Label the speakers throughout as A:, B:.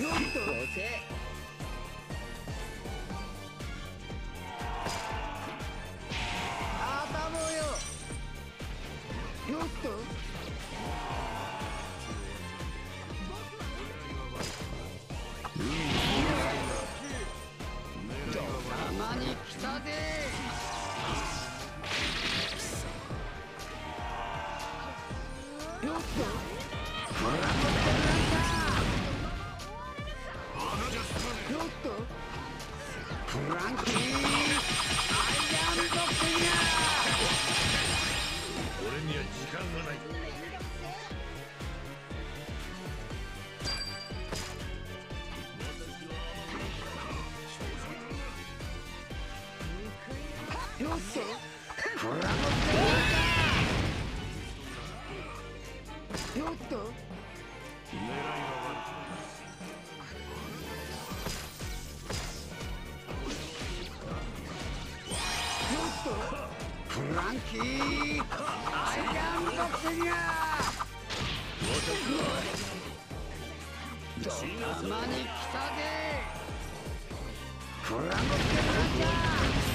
A: よっ
B: と。おっと。狙
C: いが
B: フランキー。アイアンボックスが
C: ドたまに
B: 来たぜフランボックスランチャー。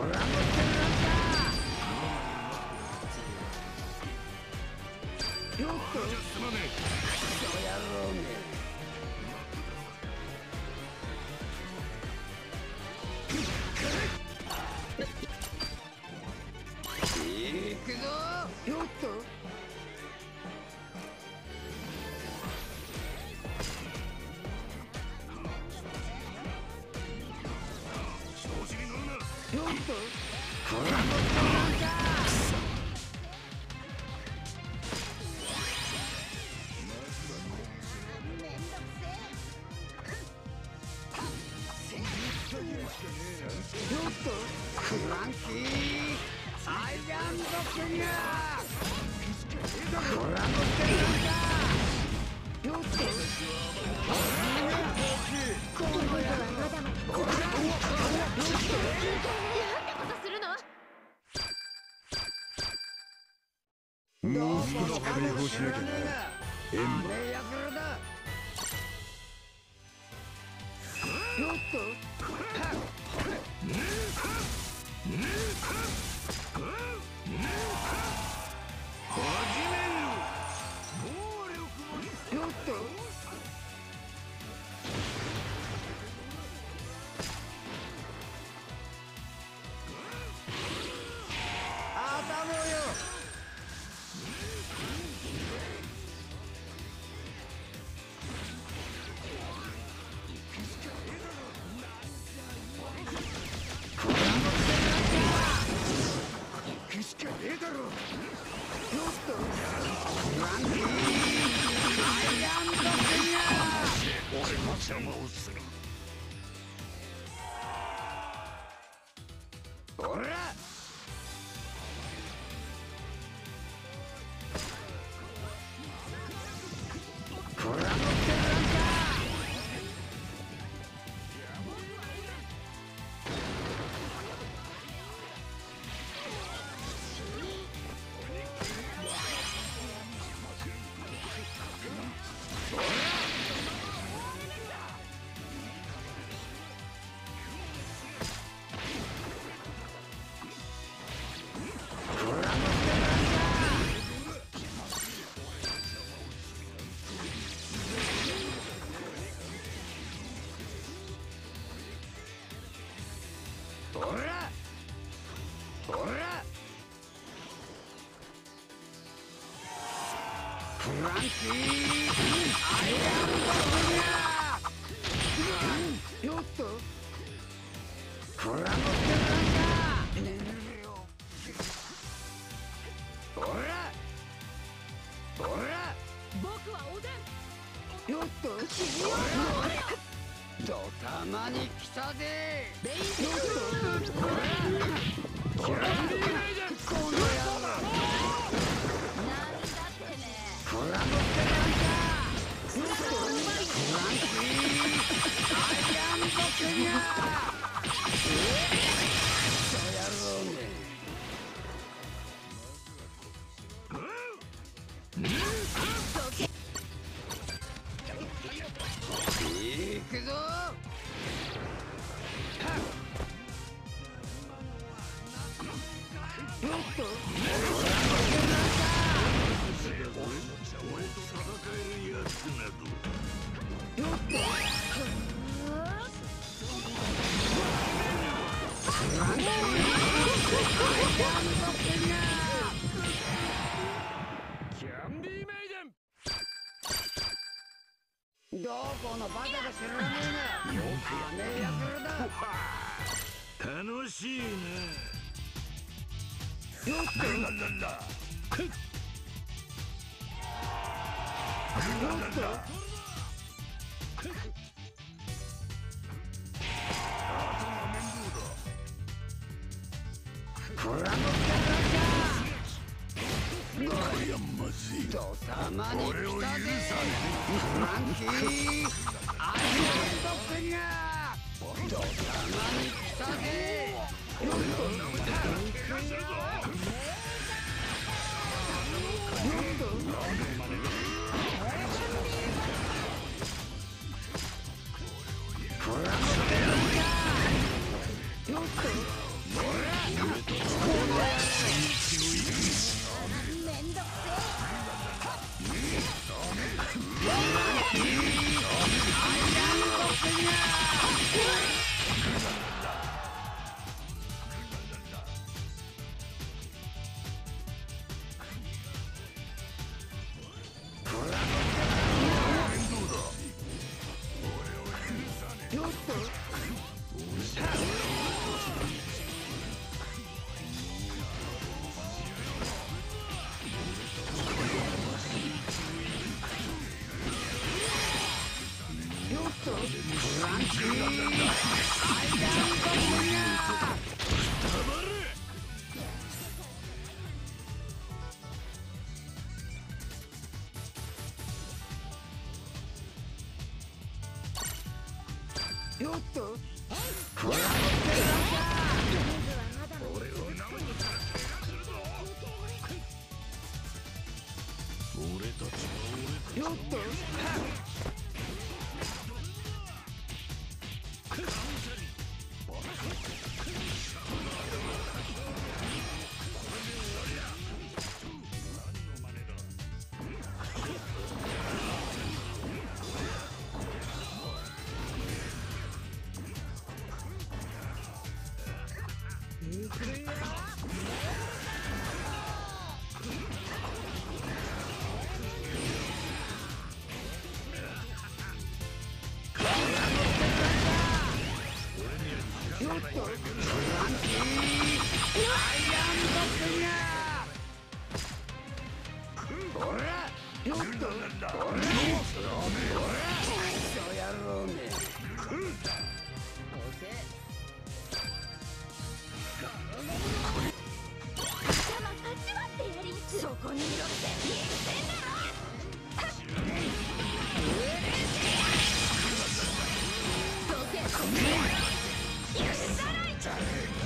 B: よっ
C: とすまねえ。ク
B: ソ野郎めアイアってるんだしなきゃなエン
C: マ。っと邪魔をする。
B: に来たぜ
A: レ
B: Yeah! このバカが知らねえなよくやねえやつらだ
C: 楽しいなよっとん。だよっと
B: Frankie, I
C: で見せる
B: んだ。
C: そ
A: こにいろって言ってんだろうれしいどうせ Attack him!